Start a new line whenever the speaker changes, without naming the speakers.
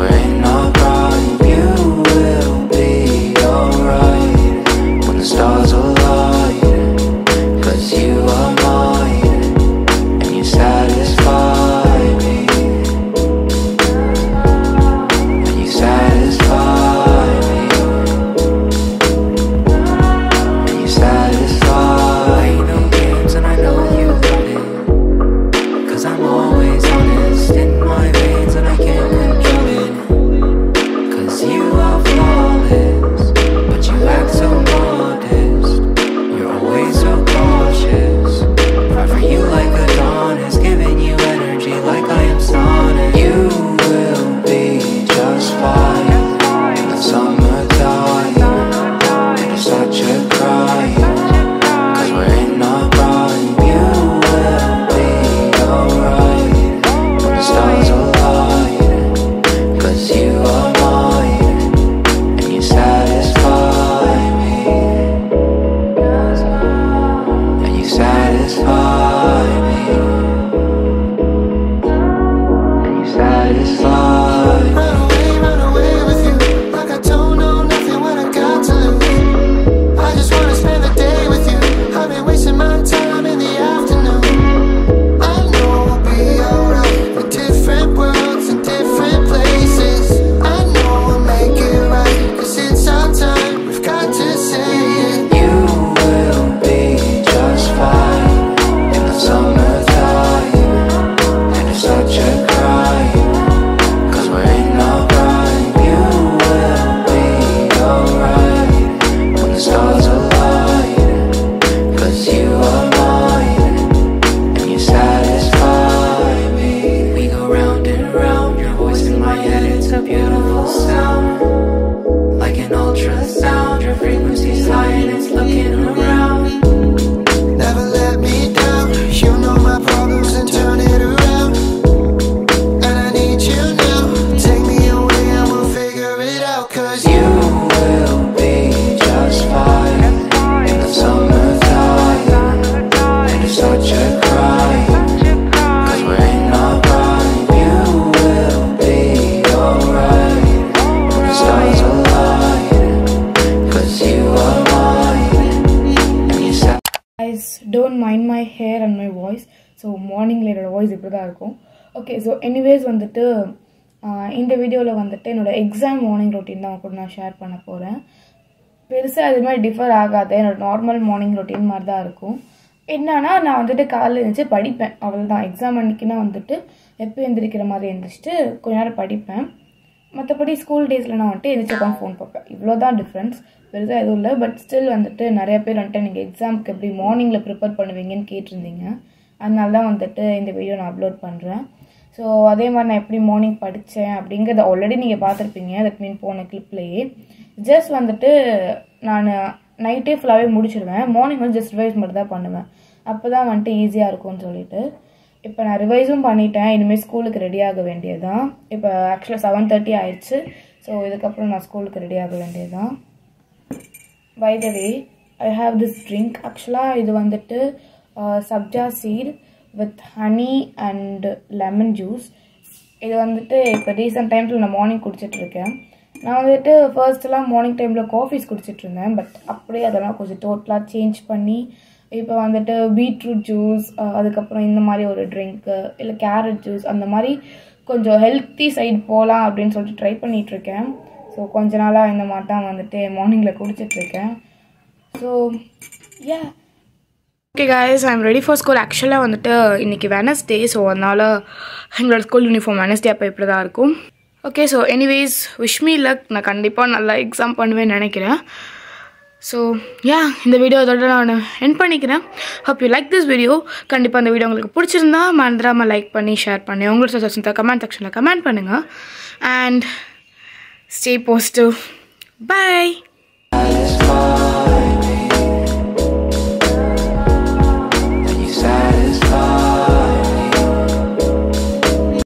rain everywhere. Hair and my voice so மார்னிங்கில் என்னோடய voice இப்படி தான் இருக்கும். ஓகே ஸோ எனிவேஸ் வந்துட்டு இந்த வீடியோவில் வந்துட்டு என்னோடய எக்ஸாம் மார்னிங் ரொட்டீன் தான் கூட நான் ஷேர் பண்ண போகிறேன் பெருசாக அது மாதிரி டிஃபர் ஆகாது என்னோடய நார்மல் மார்னிங் ரொட்டீன் மாதிரி தான் இருக்கும். என்னன்னா நான் வந்துட்டு காலையில் எழுந்துச்சு படிப்பேன். அவ்வளோதான் எக்ஸாம் அன்னைக்குன்னா வந்துட்டு எப்போ எழுந்திரிக்கிற மாதிரி எழுந்திரிச்சிட்டு கொஞ்ச நேரம் படிப்பேன். மற்றபடி ஸ்கூல் டேஸில் நான் வந்துட்டு எழுந்திரிச்சு ஃபோன் பார்ப்பேன். இவ்வளோ தான் டிஃப்ரென்ஸ் பெருசாக எதுவும் இல்லை பட் ஸ்டில் வந்துட்டு நிறைய பேர் வந்துட்டு நீங்கள் எக்ஸாமுக்கு எப்படி மார்னிங்கில் ப்ரிப்பேர் பண்ணுவீங்கன்னு கேட்டிருந்தீங்க. அதனால தான் வந்துட்டு இந்த வீடியோ நான் அப்லோட் பண்ணுறேன் ஸோ அதே மாதிரி நான் எப்படி மார்னிங் படித்தேன் அப்படிங்கிறத ஆல்ரெடி நீங்கள் பார்த்துருப்பீங்க. தட் மீன் போன கிளிப்லேயே ஜஸ்ட் வந்துட்டு நான் நைட்டே ஃபுல்லாகவே முடிச்சிடுவேன் மார்னிங் வந்து ஜஸ்ட் ரிவைஸ் மட்டும் தான் பண்ணுவேன். அப்போ தான் வந்துட்டு ஈஸியாக இருக்கும்னு சொல்லிட்டு. இப்போ நான் ரிவைஸும் பண்ணிட்டேன். இனிமேல் ஸ்கூலுக்கு ரெடி ஆக வேண்டியதுதான். இப்போ ஆக்சுவலாக செவன் தேர்ட்டி ஆயிடுச்சு. ஸோ இதுக்கப்புறம் நான் ஸ்கூலுக்கு ரெடி ஆக வேண்டியதுதான். By the way I have this drink ஆக்சுவலாக இது வந்துட்டு sabja seed with honey and lemon juice இது வந்துட்டு இப்போ ரீசெண்ட் டைம்ஸில் நான் மார்னிங் குடிச்சிட்ருக்கேன் நான் வந்துட்டு ஃபர்ஸ்ட்லாம் மார்னிங் டைமில் காஃபிஸ் குடிச்சிட்ருந்தேன் பட் அப்படியே அதெல்லாம் கொஞ்சம் டோட்டலாக சேஞ்ச் பண்ணி இப்போ வந்துட்டு பீட்ரூட் ஜூஸ் அதுக்கப்புறம் இந்த மாதிரி ஒரு ட்ரிங்க்கு இல்லை கேரட் ஜூஸ் அந்த மாதிரி கொஞ்சம் ஹெல்த்தி சைடு போகலாம் அப்படின்னு சொல்லிட்டு ட்ரை பண்ணிகிட்ருக்கேன் ஸோ கொஞ்ச நாளாக இந்த மாதிரி தான் வந்துட்டு மார்னிங்கில் குடிச்சிட்ருக்கேன் so yeah okay guys I'm ready for school ஆக்சுவலாக வந்துட்டு இன்றைக்கி வெனஸ்டே ஸோ அதனால் எங்களோட ஸ்கூல் யூனிஃபார்ம் வெனஸ்டே அப்போ இப்படி தான் இருக்கும் okay so anyways wish me luck நான் கண்டிப்பாக நல்லா எக்ஸாம் பண்ணுவேன்னு நினைக்கிறேன். ஸோ யா இந்த வீடியோ அதோட நான் என் பண்ணிக்கிறேன். Hope you like this video கண்டிப்பாக அந்த வீடியோ உங்களுக்கு பிடிச்சிருந்தா மறந்துடாமல் லைக் பண்ணி ஷேர் பண்ணி உங்களோட சஜஷன் கமெண்ட் செக்ஷனில் கமெண்ட் பண்ணுங்கள் அண்ட் ஸ்டே பாசிட்டிவ் பை